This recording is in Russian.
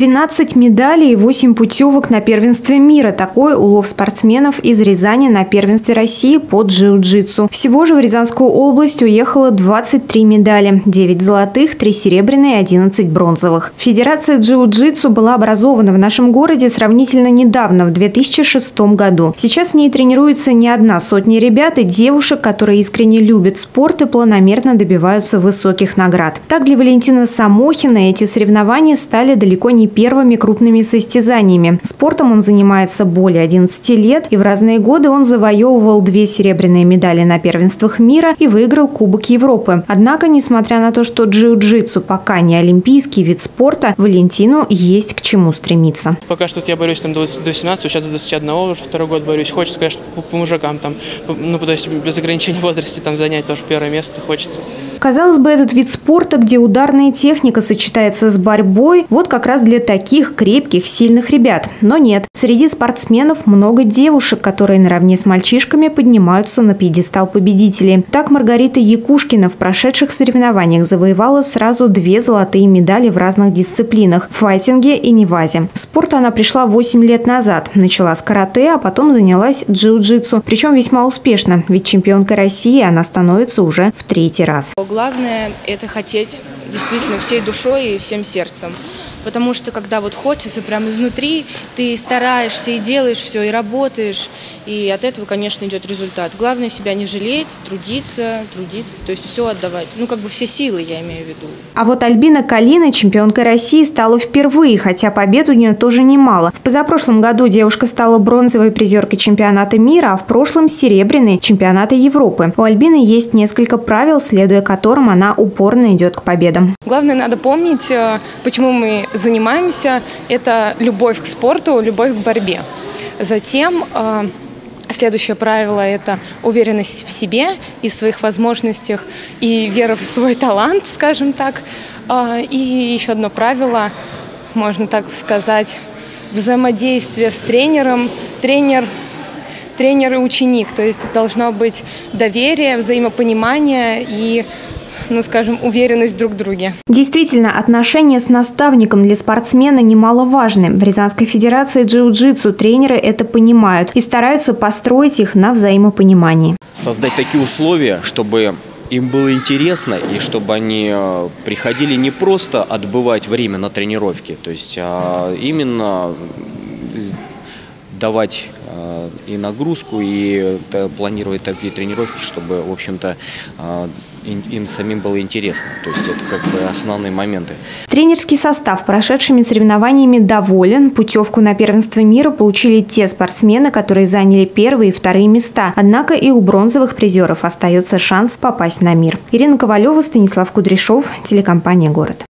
13 медалей и 8 путевок на первенстве мира. Такой улов спортсменов из Рязани на первенстве России по джиу-джитсу. Всего же в Рязанскую область уехало 23 медали. 9 золотых, 3 серебряные и 11 бронзовых. Федерация джиу-джитсу была образована в нашем городе сравнительно недавно, в 2006 году. Сейчас в ней тренируется не одна сотня ребят и девушек, которые искренне любят спорт и планомерно добиваются высоких наград. Так для Валентина Самохина эти соревнования стали далеко не первыми крупными состязаниями. Спортом он занимается более 11 лет, и в разные годы он завоевывал две серебряные медали на первенствах мира и выиграл Кубок Европы. Однако, несмотря на то, что джиу-джитсу пока не олимпийский вид спорта, Валентину есть к чему стремиться. Пока что я борюсь там до 18, сейчас до 21, уже второй год борюсь. Хочется, конечно, по, мужикам там, ну, то есть без ограничений в возрасте там занять тоже первое место хочется. Казалось бы, этот вид спорта, где ударная техника сочетается с борьбой, вот как раз для таких крепких, сильных ребят. Но нет. Среди спортсменов много девушек, которые наравне с мальчишками поднимаются на пьедестал победителей. Так Маргарита Якушкина в прошедших соревнованиях завоевала сразу две золотые медали в разных дисциплинах – файтинге и невазе. В спорт она пришла 8 лет назад. Начала с карате, а потом занялась джиу-джитсу. Причем весьма успешно, ведь чемпионкой России она становится уже в третий раз. Главное – это хотеть действительно всей душой и всем сердцем. Потому что когда вот хочется прямо изнутри, ты стараешься и делаешь все, и работаешь, и от этого, конечно, идет результат. Главное себя не жалеть, трудиться, трудиться, то есть все отдавать. Ну, как бы все силы, я имею в виду. А вот Альбина Калина чемпионкой России стала впервые, хотя побед у нее тоже немало. В позапрошлом году девушка стала бронзовой призеркой чемпионата мира, а в прошлом – серебряной чемпионата Европы. У Альбины есть несколько правил, следуя которым она упорно идет к победам. Главное, надо помнить, э, почему мы занимаемся. Это любовь к спорту, любовь к борьбе. Затем э, Следующее правило – это уверенность в себе и своих возможностях, и вера в свой талант, скажем так. А, и еще одно правило, можно так сказать, взаимодействие с тренером. Тренер тренер и ученик, то есть должно быть доверие, взаимопонимание и ну, скажем, уверенность друг в друге. Действительно, отношения с наставником для спортсмена немаловажны. В Рязанской Федерации джиу-джитсу тренеры это понимают и стараются построить их на взаимопонимании. Создать такие условия, чтобы им было интересно и чтобы они э, приходили не просто отбывать время на тренировке, то есть а именно давать э, и нагрузку, и э, планировать такие тренировки, чтобы, в общем-то, им самим было интересно. То есть это как бы основные моменты. Тренерский состав прошедшими соревнованиями доволен. Путевку на первенство мира получили те спортсмены, которые заняли первые и вторые места. Однако и у бронзовых призеров остается шанс попасть на мир. Ирина Ковалева, Станислав Кудряшов, телекомпания «Город».